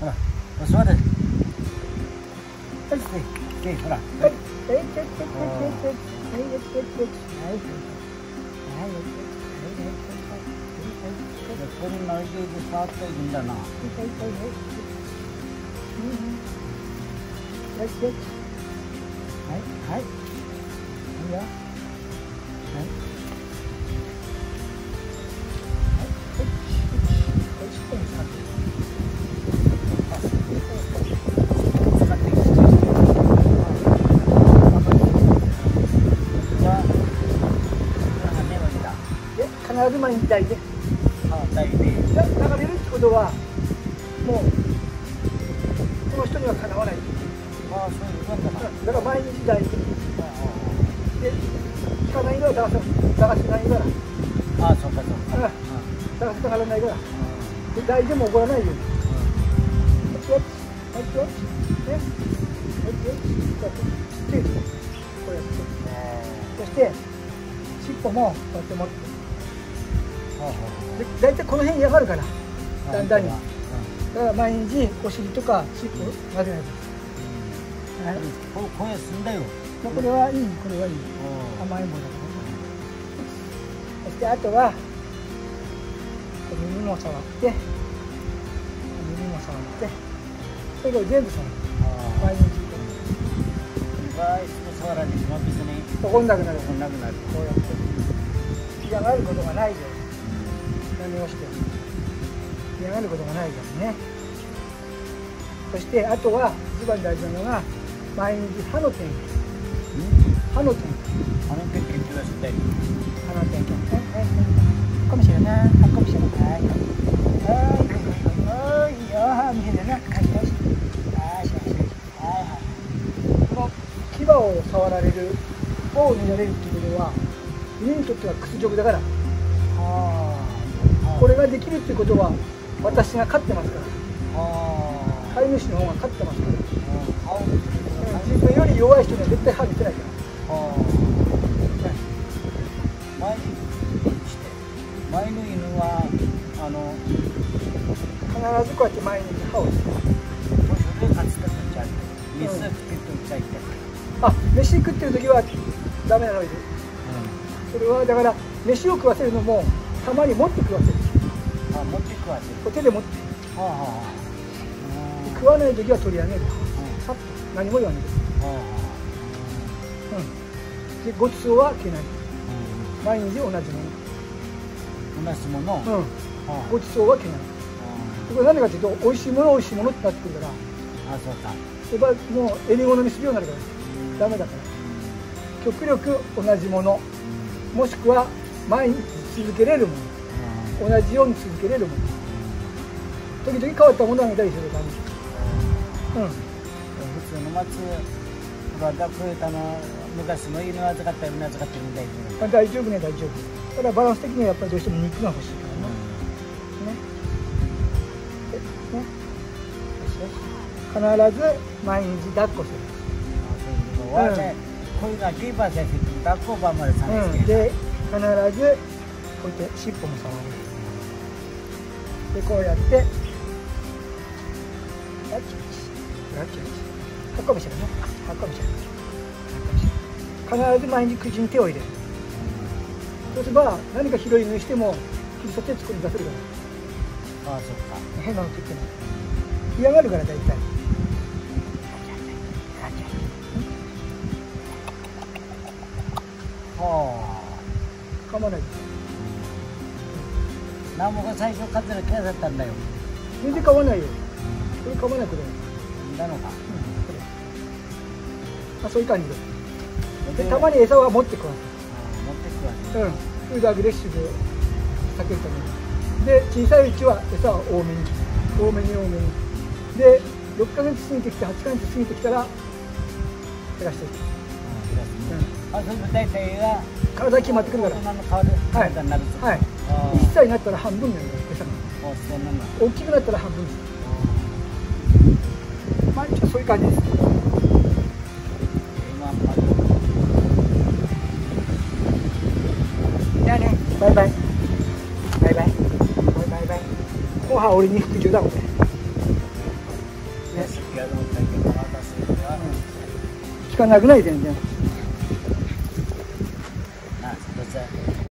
ほら座れはいはいほらはいはいはいはいはいはいはいこれず毎日抱いて抱いて流れるってことはもうこの人にはかなわない。ああそういうことだだから毎日抱いてで聞かないから流せ流せないから。ああそうかそうか。流せたがらないから。で抱いても怒らないよ。うにあっちあっちあっちねあっちあっちこうやって。そして尻尾もこうやって持って。で大体この辺嫌がるからだんだんに。だ。から毎日お尻とか尻尾なでないと、はい、声すんだよ。これはいいこれはいい。甘いものだからそしてあとは耳も触って耳も触ってそれを全部触る。毎日触られても別に怒んなくなる。怒んなくなる。こうやって。嫌がることがないよ何をして嫌がることがないからね。そしてあとは一番大事なのが毎日歯の点。検歯の点。検歯の点検ってしたい歯の点検かもしれない。かもしれない。はい。はい。はい。い。い。よ歯見せてなはい。よしはい。はい。この牙を触られる歯を見られるってい。うことは犬にとっては屈辱だからこれができるっていうことは私が勝ってますから。飼い主の方が勝ってますから。自分より弱い人には絶対歯見せないから。前の犬はあの必ずこうやって前に歯を。つけあ飯食ってる時はダメなのいる、うん、それはだから飯を食わせるのもたまに持って食わせるあ持って食わせる手で持ってはあはあ、食わない時は取り上げる、さっと何も言わないうん、でごちそうはけない、毎日同じもの同じもの、うん、ごちそうはけないこれ何かっていうと美味しいもの美味しいものってなってくるからあそうかやっぱもう襟好みするようになるからダメだから極力同じものもしくは毎日続けれるもの同じように続けれるもの。時々変わったものをあげたりする感じうん。普通の松たの昔の犬預かった犬預かってるみたいに。大丈夫ね大丈夫。ただバランス的にはやっぱりどうしても肉が欲しいからね、うん、ね。ね。必ず毎日抱っこする。こういうのはキーパー先生抱っこばまでさん。で必ずこうやって尻尾も触るでこうやって。ラッチラッチラッチはっかもしれないはっかもしれない必ず毎日口に手を入れる。そうすれば何か広い縫いしても切り取って作り出せるからああそっか。変なのって言ってない嫌がるから大体。はあ。噛まないナモが最初勝ってる気がだったんだよ。全然噛まないよ。これ噛まないこれなのか、うん、あそういう感じで。でたまに餌は持ってくわ持ってくわうん。フードアグレッシブ避けるためにで小さいうちは餌は多めに。多めに多めに。で6ヶ月過ぎてきて8ヶ月過ぎてきたら減らしていく、うん、あそれも大体が体決まってくるから。大人の体になるはい、はい、1歳になったら半分になる餌が大きくなったら半分です。毎日はそういう感じですじゃあねバイバイバイバイバイバイバイ後半俺に服従だこれ景色やと思ったけど私は聞かなくない全然